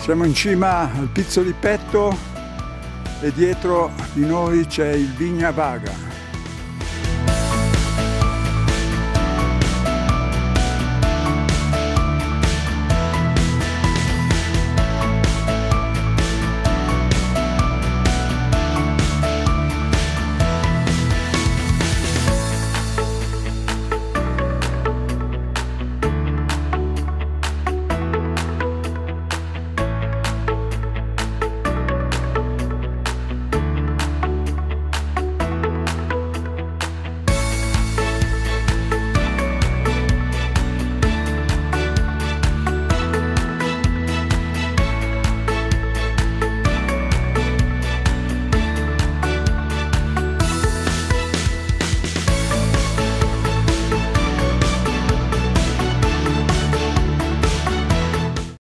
Siamo in cima al Pizzo di Petto e dietro di noi c'è il Vigna Vaga.